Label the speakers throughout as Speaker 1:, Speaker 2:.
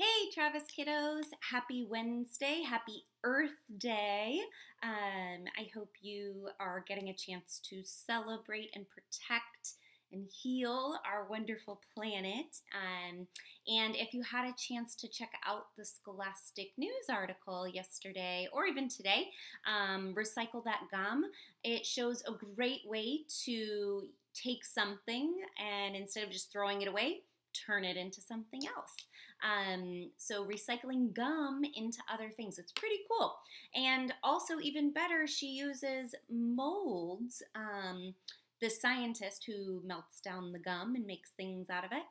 Speaker 1: Hey, Travis kiddos. Happy Wednesday. Happy Earth Day. Um, I hope you are getting a chance to celebrate and protect and heal our wonderful planet. Um, and if you had a chance to check out the Scholastic News article yesterday or even today, um, Recycle That Gum, it shows a great way to take something and instead of just throwing it away, turn it into something else. Um, so recycling gum into other things. It's pretty cool. And also, even better, she uses molds. Um, the scientist who melts down the gum and makes things out of it.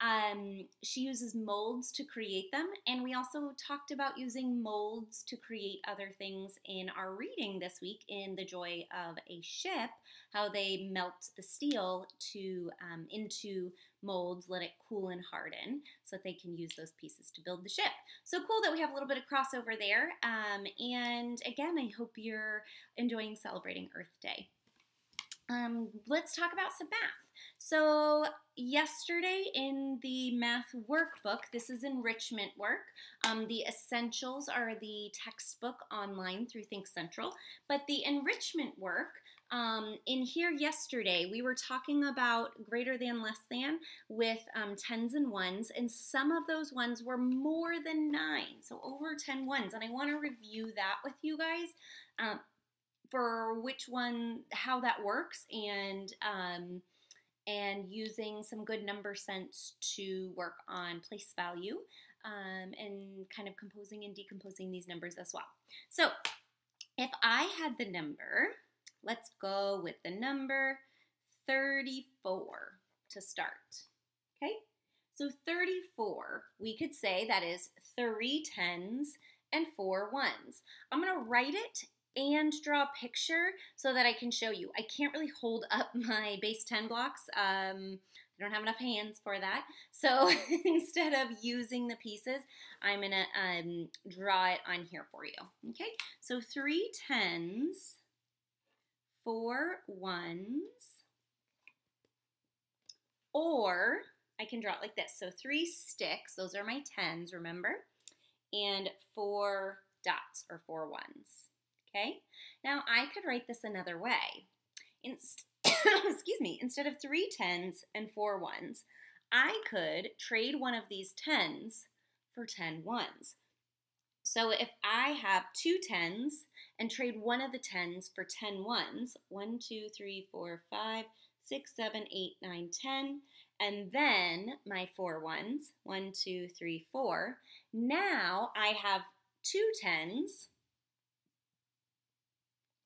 Speaker 1: Um, she uses molds to create them, and we also talked about using molds to create other things in our reading this week in The Joy of a Ship, how they melt the steel to um, into molds, let it cool and harden so that they can use those pieces to build the ship. So cool that we have a little bit of crossover there. Um, and again, I hope you're enjoying celebrating Earth Day. Um, let's talk about some math. So yesterday in the math workbook, this is enrichment work. Um, the essentials are the textbook online through Think Central, but the enrichment work um, in here yesterday, we were talking about greater than, less than with um, tens and ones, and some of those ones were more than nine, so over 10 ones. And I want to review that with you guys um, for which one, how that works, and um, and using some good number sense to work on place value um, and kind of composing and decomposing these numbers as well. So if I had the number, let's go with the number 34 to start, okay? So 34, we could say that is three tens and four ones. I'm gonna write it and draw a picture so that I can show you. I can't really hold up my base 10 blocks. Um, I don't have enough hands for that. So instead of using the pieces, I'm gonna um, draw it on here for you. Okay, so three tens, four ones, or I can draw it like this. So three sticks, those are my tens, remember? And four dots or four ones okay? Now I could write this another way. excuse me, instead of three tens and four ones, I could trade one of these tens for ten ones. So if I have two tens and trade one of the tens for ten ones, one, two, three, four, five, six, seven, eight, nine, ten, and then my four ones, one, two, three, four. Now I have two tens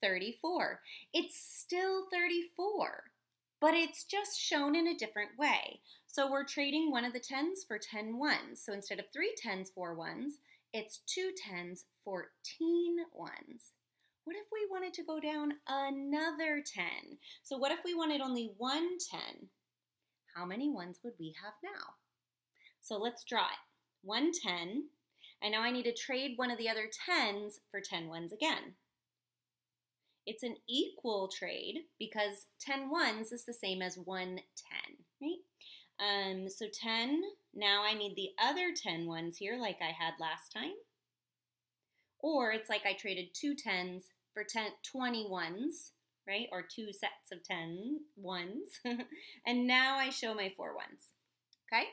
Speaker 1: 34. It's still 34, but it's just shown in a different way. So we're trading one of the tens for 10 ones. So instead of three tens for ones, it's two tens, 14 ones. What if we wanted to go down another 10? So what if we wanted only one 10? How many ones would we have now? So let's draw it. One 10, and now I need to trade one of the other 10s for 10 ones again. It's an equal trade because 10 ones is the same as 110, right? Um, so 10, now I need the other 10 ones here like I had last time. Or it's like I traded two tens for 10, 20 ones, right? Or two sets of 10 ones. and now I show my four ones, okay?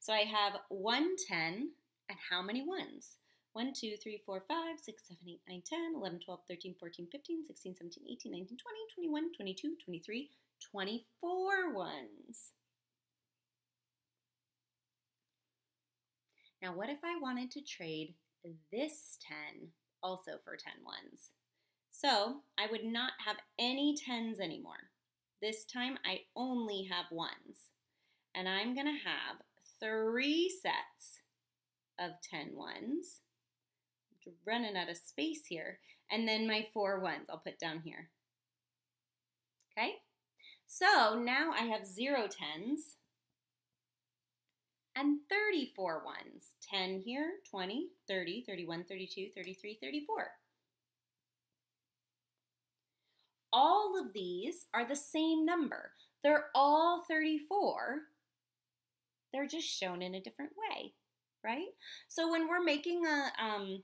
Speaker 1: So I have 110 and how many ones? 1, 2, 3, 4, 5, 6, 7, 8, 9, 10, 11, 12, 13, 14, 15, 16, 17, 18, 19, 20, 21, 22, 23, 24 ones. Now, what if I wanted to trade this 10 also for 10 ones? So I would not have any 10s anymore. This time I only have ones. And I'm going to have three sets of 10 ones running out of space here. And then my four ones I'll put down here. Okay? So now I have zero tens and 34 ones. 10 here, 20, 30, 31, 32, 33, 34. All of these are the same number. They're all 34. They're just shown in a different way, right? So when we're making a, um,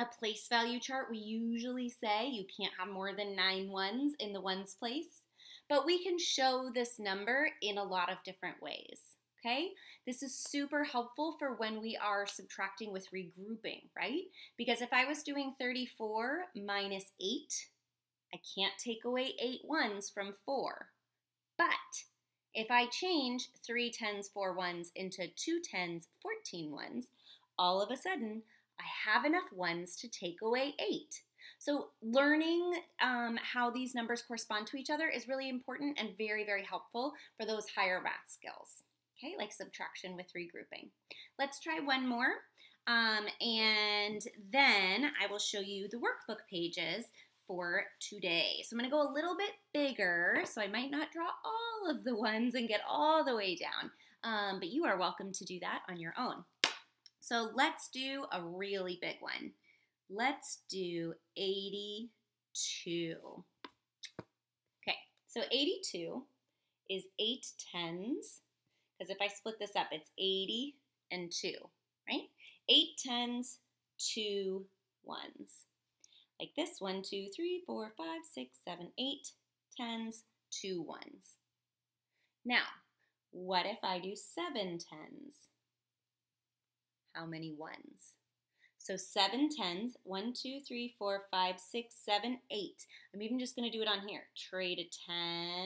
Speaker 1: a place value chart, we usually say you can't have more than nine ones in the ones place, but we can show this number in a lot of different ways, okay? This is super helpful for when we are subtracting with regrouping, right? Because if I was doing 34 minus 8, I can't take away eight ones from 4. But if I change 3 tens, 4 ones into 2 tens, 14 ones, all of a sudden have enough ones to take away eight. So learning um, how these numbers correspond to each other is really important and very, very helpful for those higher math skills, okay, like subtraction with regrouping. Let's try one more, um, and then I will show you the workbook pages for today. So I'm going to go a little bit bigger, so I might not draw all of the ones and get all the way down, um, but you are welcome to do that on your own. So let's do a really big one. Let's do 82. Okay, so 82 is 8 tens, because if I split this up, it's 80 and 2, right? 8 tens, 2 ones. Like this, 1, 2, 3, 4, 5, 6, 7, 8, tens, 2 ones. Now, what if I do 7 tens? how many ones? So seven tens, one, two, three, four, five, six, seven, eight. I'm even just gonna do it on here. Trade a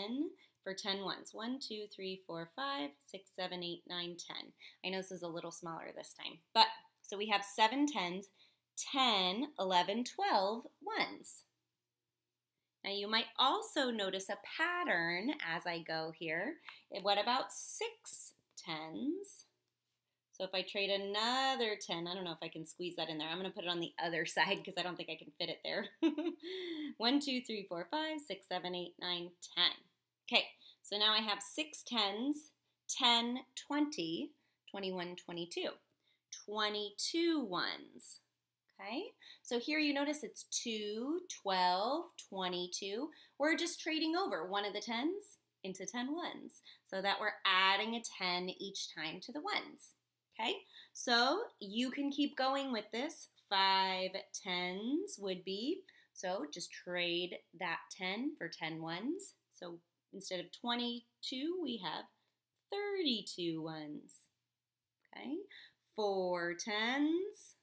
Speaker 1: 10 for 10 ones. One, two, three, four, five, six, seven, eight, nine, 10. I know this is a little smaller this time, but so we have seven tens, 10, 11, 12 ones. Now you might also notice a pattern as I go here. What about six tens? So if I trade another 10, I don't know if I can squeeze that in there. I'm going to put it on the other side because I don't think I can fit it there. 1, 2, 3, 4, 5, 6, 7, 8, 9, 10. Okay, so now I have six 10s, 10, 20, 21, 22. 22 ones. Okay, so here you notice it's 2, 12, 22. We're just trading over one of the 10s into 10 ones. So that we're adding a 10 each time to the ones. Okay, so you can keep going with this. Five tens would be, so just trade that 10 for 10 ones. So instead of 22, we have 32 ones. Okay, four tens,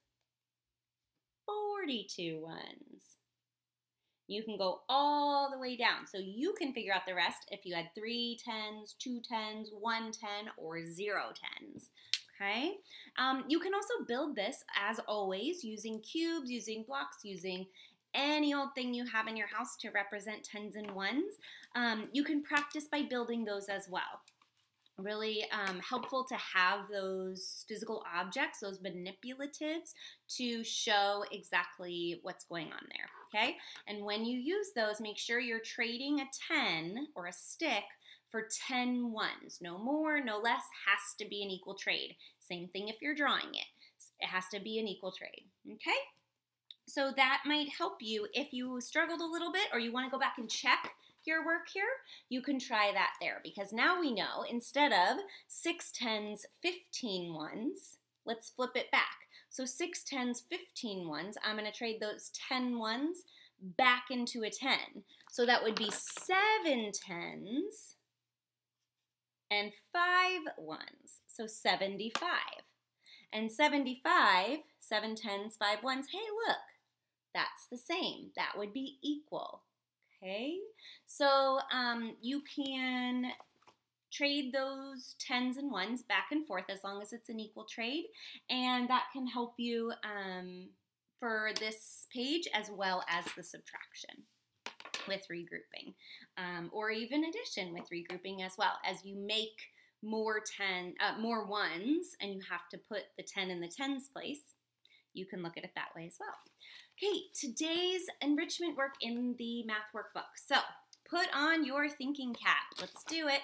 Speaker 1: 42 ones. You can go all the way down. So you can figure out the rest if you had three tens, two tens, one ten, or zero tens okay? Um, you can also build this, as always, using cubes, using blocks, using any old thing you have in your house to represent tens and ones. Um, you can practice by building those as well. Really um, helpful to have those physical objects, those manipulatives, to show exactly what's going on there, okay? And when you use those, make sure you're trading a 10 or a stick for 10 ones. No more, no less, has to be an equal trade. Same thing if you're drawing it. It has to be an equal trade, okay? So that might help you if you struggled a little bit or you wanna go back and check your work here, you can try that there because now we know instead of 6 tens, 15 ones, let's flip it back. So 6 tens, 15 ones, I'm going to trade those 10 ones back into a 10. So that would be 7 tens, and five ones, so 75. And 75, 7 tens, 5 ones, hey look, that's the same. That would be equal, okay? So um, you can trade those tens and ones back and forth as long as it's an equal trade, and that can help you um, for this page as well as the subtraction with regrouping um, or even addition with regrouping as well as you make more 10 uh, more ones and you have to put the 10 in the tens place you can look at it that way as well okay today's enrichment work in the math workbook so put on your thinking cap let's do it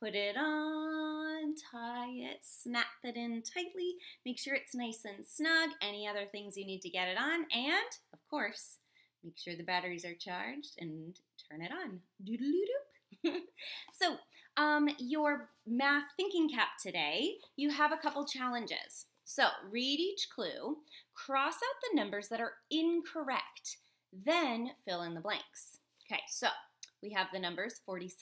Speaker 1: put it on, tie it, snap it in tightly, make sure it's nice and snug, any other things you need to get it on, and, of course, Make sure the batteries are charged and turn it on. Doodle-doop. so, um, your math thinking cap today, you have a couple challenges. So, read each clue, cross out the numbers that are incorrect, then fill in the blanks. Okay, so we have the numbers 46,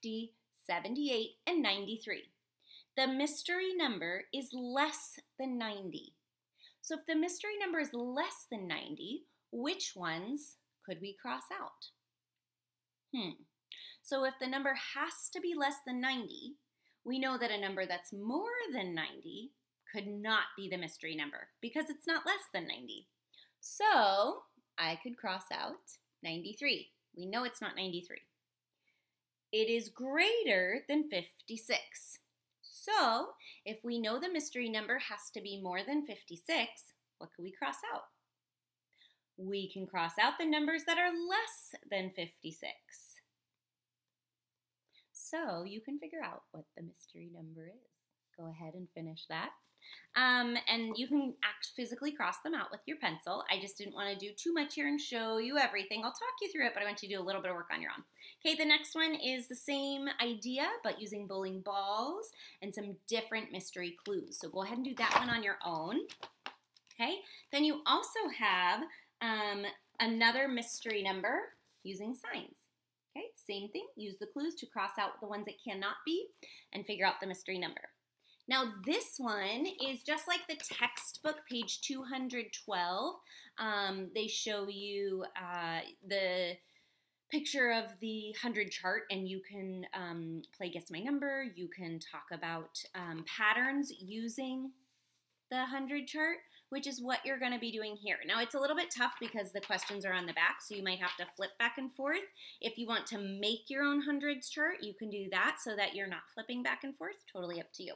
Speaker 1: 50, 78, and 93. The mystery number is less than 90. So if the mystery number is less than 90, which ones could we cross out? Hmm. So if the number has to be less than 90, we know that a number that's more than 90 could not be the mystery number because it's not less than 90. So I could cross out 93. We know it's not 93. It is greater than 56. So if we know the mystery number has to be more than 56, what could we cross out? we can cross out the numbers that are less than 56. So you can figure out what the mystery number is. Go ahead and finish that. Um, and you can act physically cross them out with your pencil. I just didn't want to do too much here and show you everything. I'll talk you through it, but I want you to do a little bit of work on your own. Okay, the next one is the same idea, but using bowling balls and some different mystery clues. So go ahead and do that one on your own. Okay, then you also have um, another mystery number using signs. Okay, same thing. Use the clues to cross out the ones that cannot be and figure out the mystery number. Now this one is just like the textbook, page 212. Um, they show you uh, the picture of the 100 chart and you can um, play guess my number you can talk about um, patterns using the 100 chart which is what you're going to be doing here. Now, it's a little bit tough because the questions are on the back, so you might have to flip back and forth. If you want to make your own hundreds chart, you can do that so that you're not flipping back and forth. Totally up to you.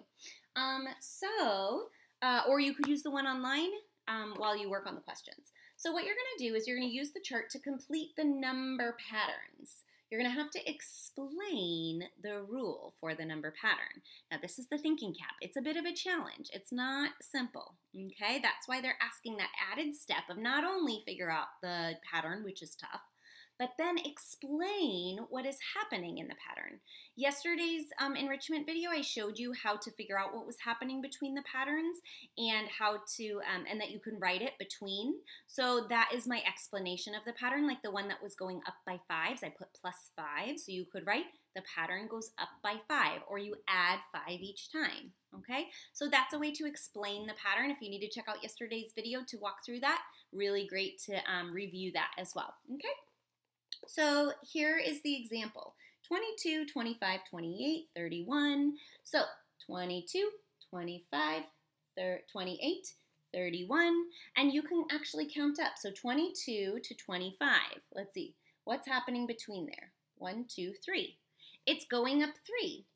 Speaker 1: Um, so, uh, or you could use the one online um, while you work on the questions. So what you're going to do is you're going to use the chart to complete the number patterns you're going to have to explain the rule for the number pattern. Now, this is the thinking cap. It's a bit of a challenge. It's not simple, okay? That's why they're asking that added step of not only figure out the pattern, which is tough, but then explain what is happening in the pattern. Yesterday's um, enrichment video, I showed you how to figure out what was happening between the patterns and how to, um, and that you can write it between. So that is my explanation of the pattern, like the one that was going up by fives. I put plus five, so you could write the pattern goes up by five, or you add five each time, okay? So that's a way to explain the pattern. If you need to check out yesterday's video to walk through that, really great to um, review that as well, okay? So here is the example. 22, 25, 28, 31. So 22, 25, 28, 31. And you can actually count up. So 22 to 25. Let's see. What's happening between there? One, two, three. It's going up three.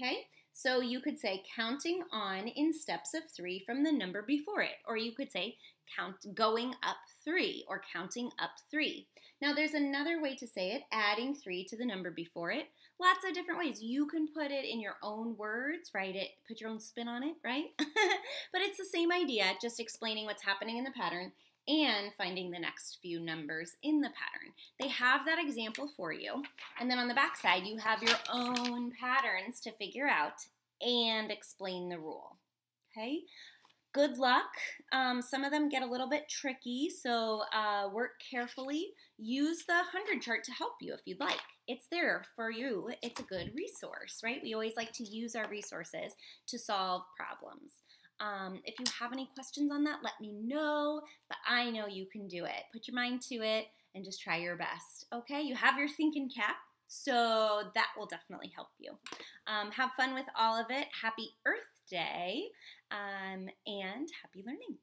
Speaker 1: Okay? So you could say counting on in steps of three from the number before it, or you could say count going up three or counting up three. Now there's another way to say it, adding three to the number before it. Lots of different ways. You can put it in your own words, write it, put your own spin on it, right? but it's the same idea, just explaining what's happening in the pattern and finding the next few numbers in the pattern. They have that example for you. And then on the back side, you have your own patterns to figure out and explain the rule. Okay? Good luck. Um, some of them get a little bit tricky, so uh, work carefully. Use the 100 chart to help you if you'd like. It's there for you. It's a good resource, right? We always like to use our resources to solve problems. Um, if you have any questions on that, let me know. But I know you can do it. Put your mind to it and just try your best. Okay, you have your thinking cap. So that will definitely help you. Um, have fun with all of it. Happy Earth Day um, and happy learning.